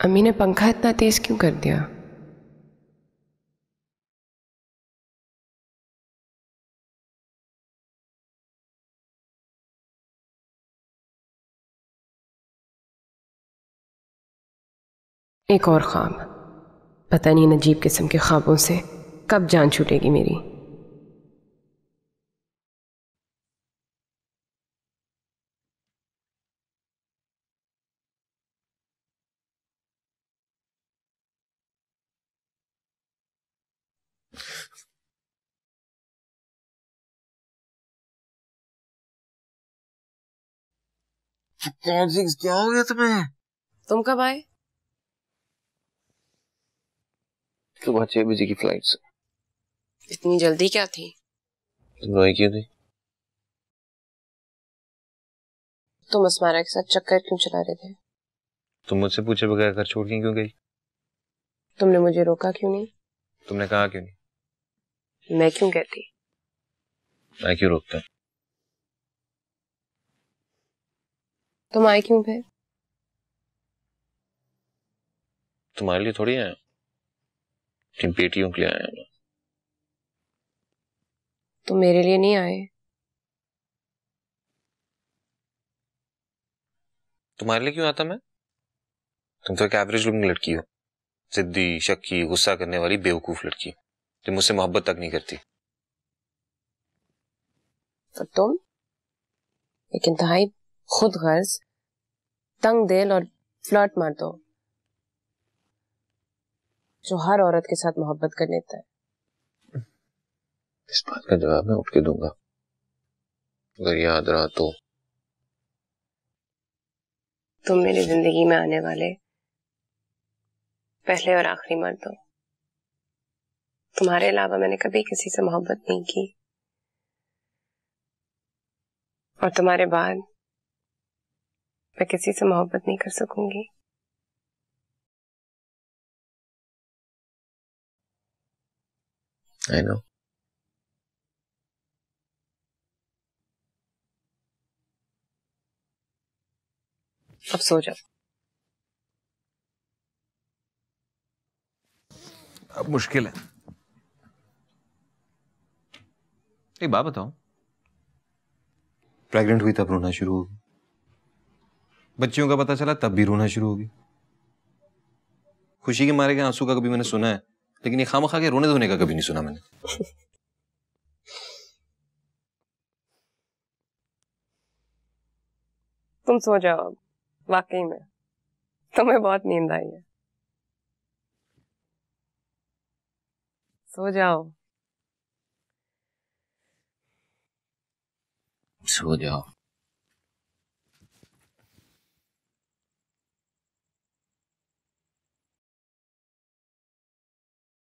अम्मी ने पंखा इतना तेज क्यों कर दिया? एक और ख्वाब पता नहीं नजीब किस्म के ख्वाबों से कब जान छूटेगी मेरी। कौन क्या हो गया तुम्हें? तुम कब आए? सुबह छह बजे की फ़्लाइट से इतनी जल्दी क्या थी? तुम रोई क्यों थी तुम अस्मारा के साथ चक्कर क्यों चला रहे थे? तुम मुझसे पूछे बगैर घर छोड़ के क्यों गई? तुमने मुझे रोका क्यों नहीं? तुमने कहा क्यों नहीं? मैं क्यों कहती? मैं क्यों रोकता? तुम आए क्यों फिर? तुम्हारे लिए थोड़ी आया तीन बेटियों के लिए आया मैं तुम मेरे लिए नहीं आए। तुम्हारे लिए क्यों आता मैं? तुम तो एक एवरेज लुकिंग लड़की हो। जिद्दी शक्की गुस्सा करने वाली बेवकूफ़ लड़की जो मुझसे मोहब्बत तक नहीं करती। और तुम एक इंतहाई खुद गर्ज तंग दिल और फ्लर्ट मार दो जो हर औरत के साथ मोहब्बत कर लेता है। इस बात का जवाब मैं उठ के दूँगा। अगर याद रहा तो। तुम मेरी ज़िंदगी में आने वाले पहले और आखिरी मर्द हो। तुम्हारे अलावा मैंने कभी किसी से मोहब्बत नहीं की। और तुम्हारे बाद मैं किसी से मोहब्बत नहीं कर सकूँगी। आई नो अब सो जाओ। अब मुश्किल है। एक बात बताओ। प्रेग्नेंट हुई तब रोना शुरू होगी बच्चियों का पता चला तब भी रोना शुरू होगी खुशी के मारे के आँसू का कभी मैंने सुना है लेकिन ये खाम खा के रोने धोने का कभी नहीं सुना मैंने। तुम सो जाओ अब वाकई में। तुम्हें बहुत नींद आई है। सो जाओ। सो जाओ।